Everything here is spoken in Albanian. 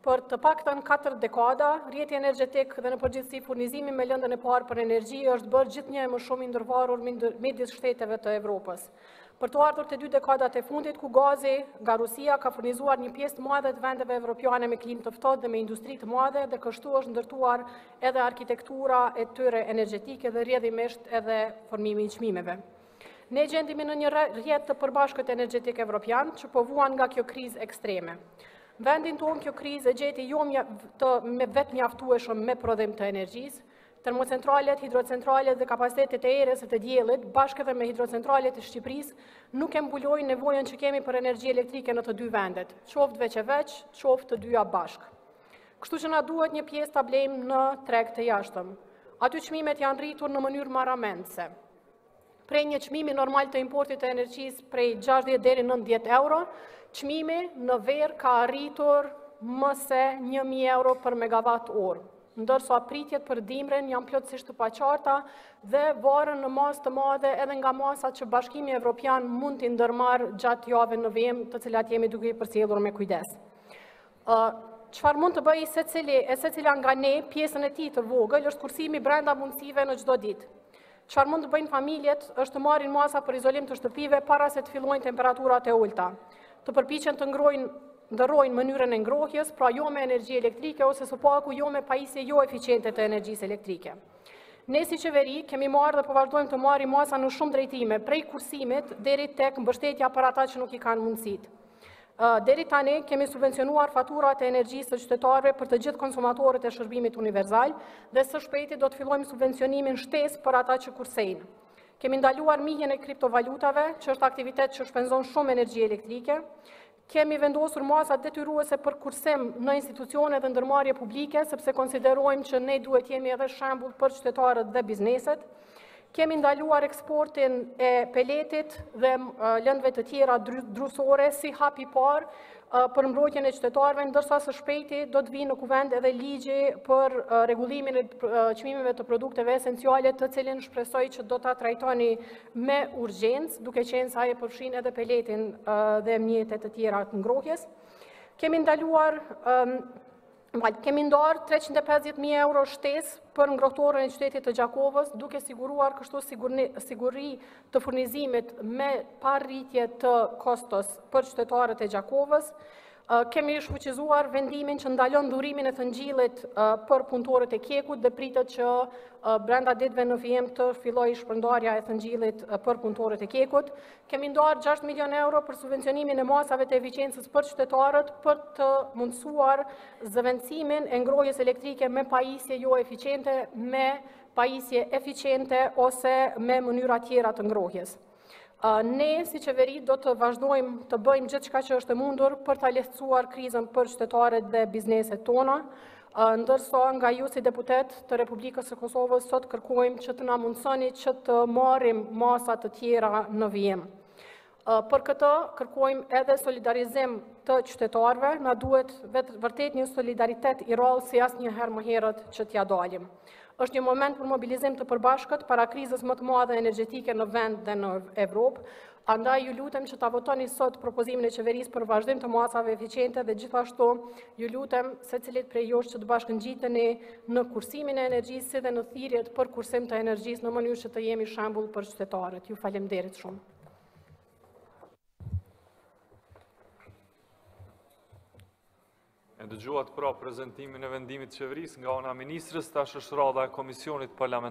Për të paktën katër dekada, rrjeti energjetik dhe në përgjithësi furnizimi me lëndën e parë për energji është bërë gjithnjë e më shumë i ndërvarur midis shteteve të Evropës. Për të ardhur te dy dekadat e fundit, ku gazi nga Rusia ka furnizuar një pjesë të madhe të vendeve evropiane me klimë të ftohtë dhe me industri të madhe dhe kështu është ndërtuar edhe arkitektura e tyre energjetike dhe rrjedhimisht edhe formimi i çmimeve. Ne gjendemi në një rrjet të përbashkët energjetik evropian që po vuan nga kjo krizë ekstreme. Vendin tonë kjo krizë e gjeti jo të me vetë mjaftueshëm me prodhim të energjisë, termocentralet, hidrocentralet dhe kapasitetet e erës e të diellit, bashkë edhe me hidrocentralet e Shqipërisë, nuk e mbulojnë nevojën që kemi për energji elektrike në të dy vendet, qoftë veç e veç, qoftë të dyja bashkë. Kështu që na duhet një pjesë ta blejmë në treg të jashtëm. Aty çmimet janë rritur në mënyrë marramendëse. prej një çmimi normal të importit të energjisë prej 60 deri 90 euro, çmimi në verë ka arritur më se 1.000 euro për megavat orë ndërsa pritjet për dimrin janë plotësisht të paqarta dhe varen në masë të madhe edhe nga masa që Bashkimi Evropian mund t'i ndërmarrë gjatë javëve në vijim të cilat jemi duke i përcjellur me kujdes. Çfarë mund të bëjë secili e secila nga ne pjesën e tij të vogël është kursimi brenda mundësive në çdo ditë. Çfarë mund të bëjnë familjet është të marrin masa për izolim të shtëpive para se të fillojnë temperaturat e ulta. Të përpiqen të ngrojnë ndërrojnë mënyrën e ngrohjes, pra jo me energji elektrike ose së paku jo me pajisje jo eficiente të energjisë elektrike. Ne si qeveri kemi marrë dhe po vazhdojmë të marrim masa në shumë drejtime, prej kursimit deri tek mbështetja për ata që nuk i kanë mundësitë. Deri tani kemi subvencionuar faturat e energjisë së qytetarëve për të gjithë konsumatorët e shërbimit universal dhe së shpejti do të fillojmë subvencionimin shtesë për ata që kursejnë. Kemi ndaluar mihjen e kriptovalutave, që është aktivitet që shpenzon shumë energji elektrike. Kemi vendosur masa detyruese për kursim në institucione dhe ndërmarrje publike, sepse konsiderojmë që ne duhet të jemi edhe shembul për qytetarët dhe bizneset. Kemi ndaluar eksportin e peletit dhe lëndëve të tjera drusore si hapi i parë për mbrojtjen e qytetarëve, ndërsa së shpejti do të vijë në kuvend edhe ligji për rregullimin e çmimeve të produkteve esenciale të cilin shpresoj që do ta trajtoni me urgjencë, duke qenë se ai përfshin edhe peletin dhe mjete të tjera të ngrohjes. Kemi ndaluar Kemi ndarë 350 mijë euro shtesë për ngrohtorën e qytetit të Gjakovës, duke siguruar kështu siguri të furnizimit me pa rritje të kostos për qytetarët e Gjakovës. Kemi shfuqizuar vendimin që ndalon dhurimin e thëngjillit për punëtorët e KEK-ut dhe pritet që brenda ditëve në vijim të fillojë shpërndarja e thëngjillit për punëtorët e KEK-ut. Kemi ndarë 6 milion euro për subvencionimin e masave të eficiencës për qytetarët për të mundësuar zëvendësimin e ngrohjes elektrike me pajisje jo eficiente, me pajisje eficiente ose me mënyra tjera të ngrohjes. Ne, si qeveri, do të vazhdojmë të bëjmë gjithçka që është e mundur për ta lehtësuar krizën për qytetarët dhe bizneset tona, Ndërsa nga ju si deputetë të Republikës së Kosovës sot kërkojmë që të na mundësoni që të marrim masa të tjera në vijim. Për këtë kërkojmë edhe solidarizim të qytetarëve, na duhet me të vërtetë një solidaritet i rrallë si asnjëherë më herët që t'ia dalim. është një moment për mobilizim të përbashkët para krizës më të madhe energjetike në vend dhe në Evropë, Andaj ju lutem që ta votoni sot propozimin e qeverisë për vazhdim të masave eficiente dhe gjithashtu ju lutem secilit prej jush që të bashkëngjiteni në kursimin e energjisë si dhe në thirrjet për kursim të energjisë në mënyrë që të jemi shembull për qytetarët. Ju faleminderit shumë. E dëgjuat pra prezentimin e vendimit të qeverisë nga ana e ministres, tash është radha e komisionit parlamentar.